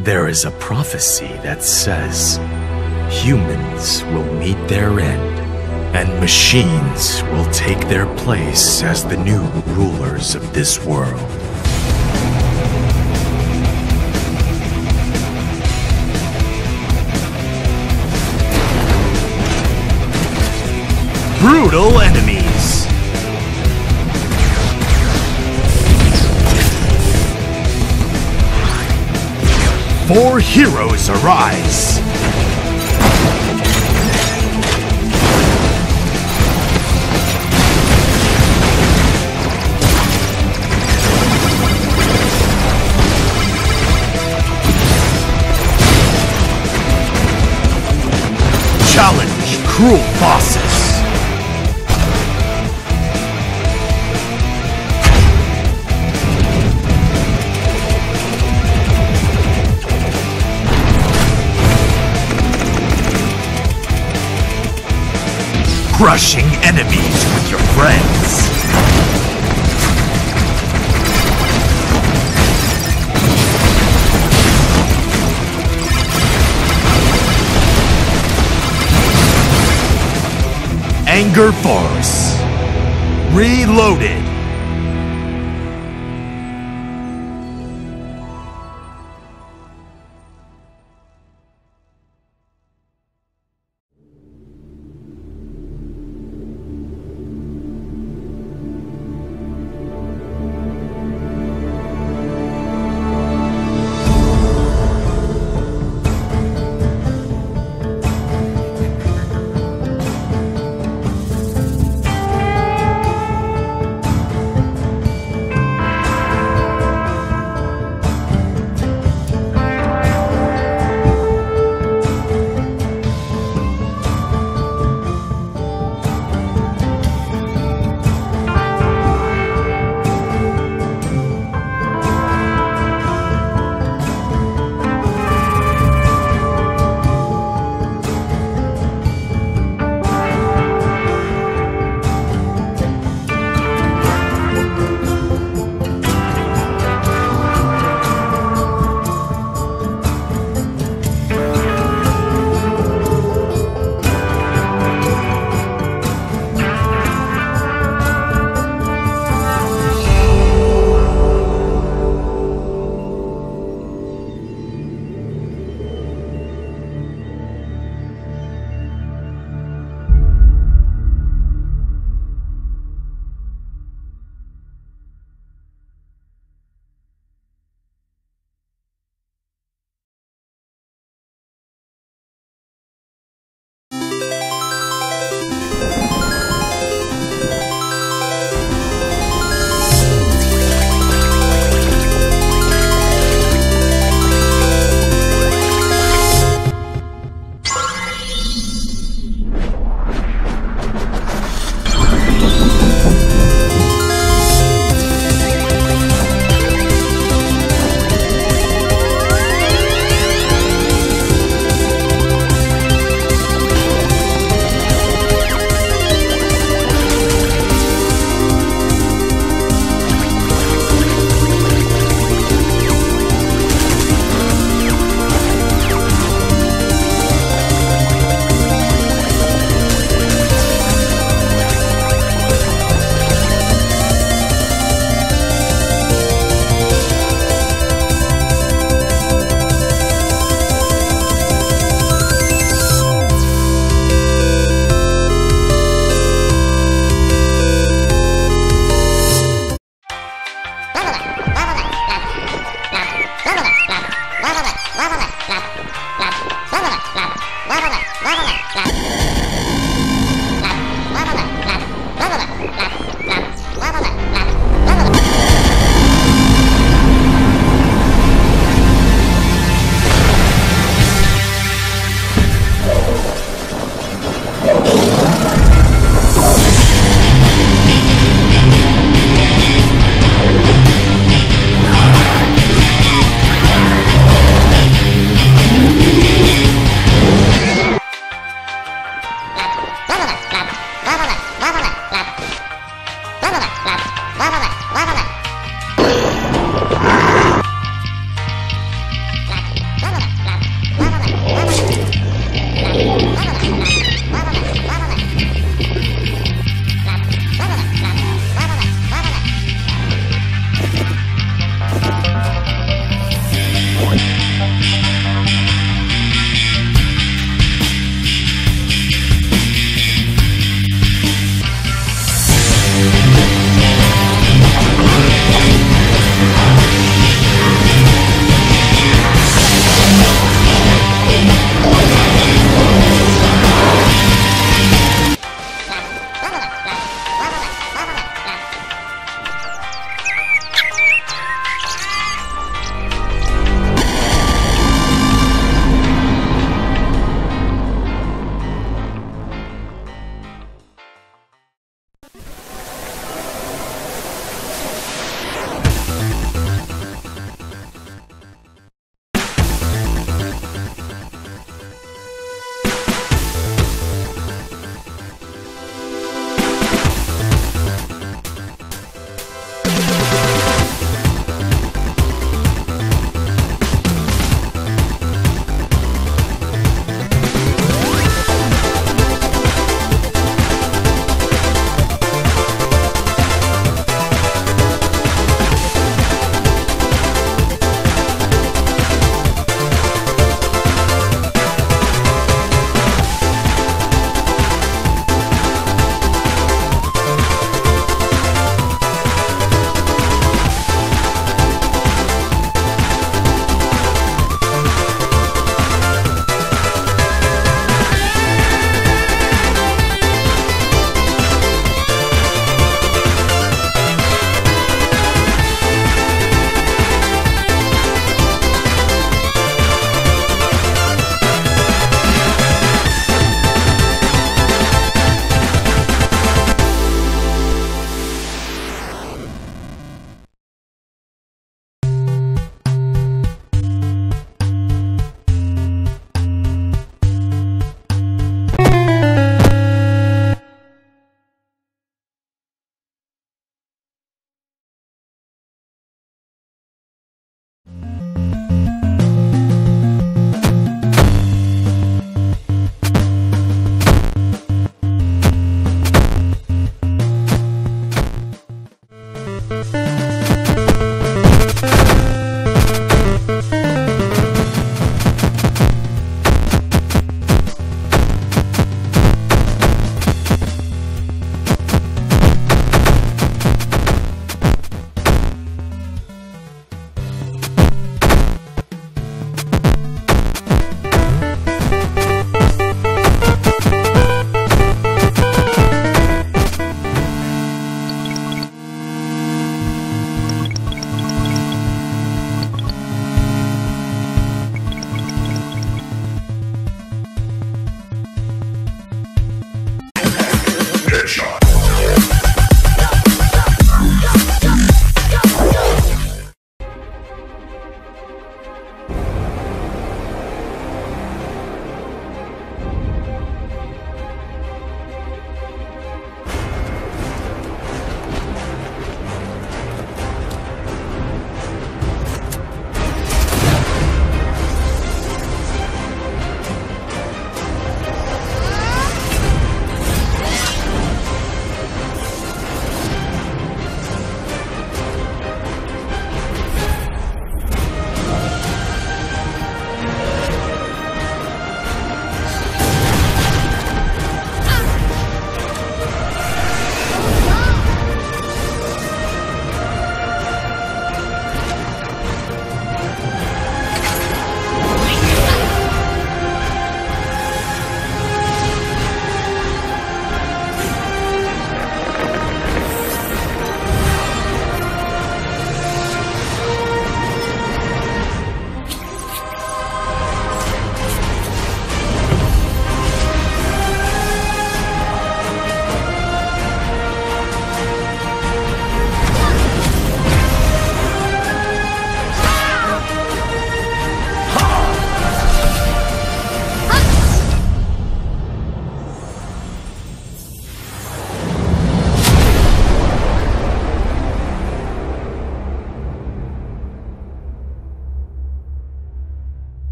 There is a prophecy that says humans will meet their end, and machines will take their place as the new rulers of this world. Brutal enemies. Four heroes arise. Challenge cruel bosses. Crushing enemies with your friends. AngerForce. Reloaded.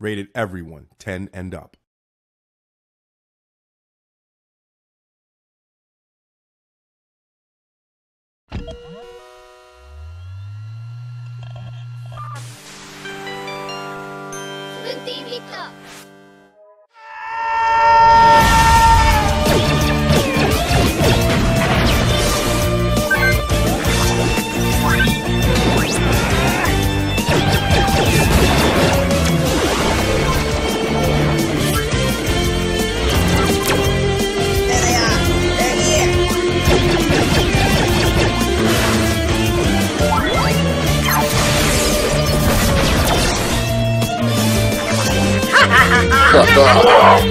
Rated everyone 10 and up. Banda.